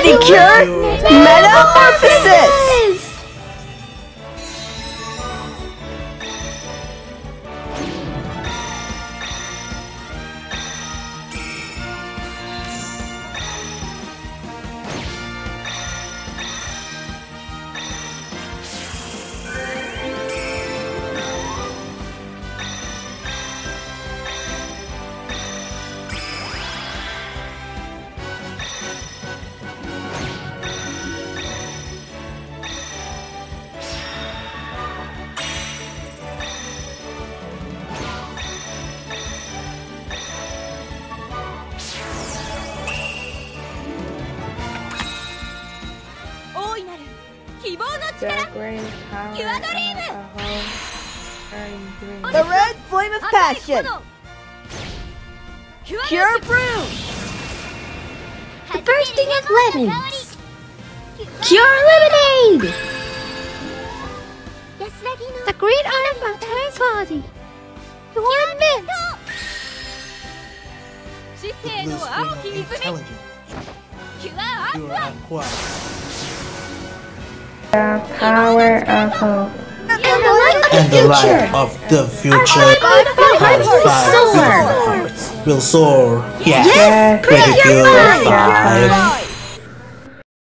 Pretty-Cure Metamorphosis! The red flame of passion! Cure Rouge! The bursting of lemons! Cure lemonade! The great art of tranquility! Cure Mint! Blue intelligent. Cure Aqua. The power of hope. And the light of And the the light future! of the future. Our Our five five will soar! hearts will soar. Yeah. Yes, Pretty pretty good. good. Five.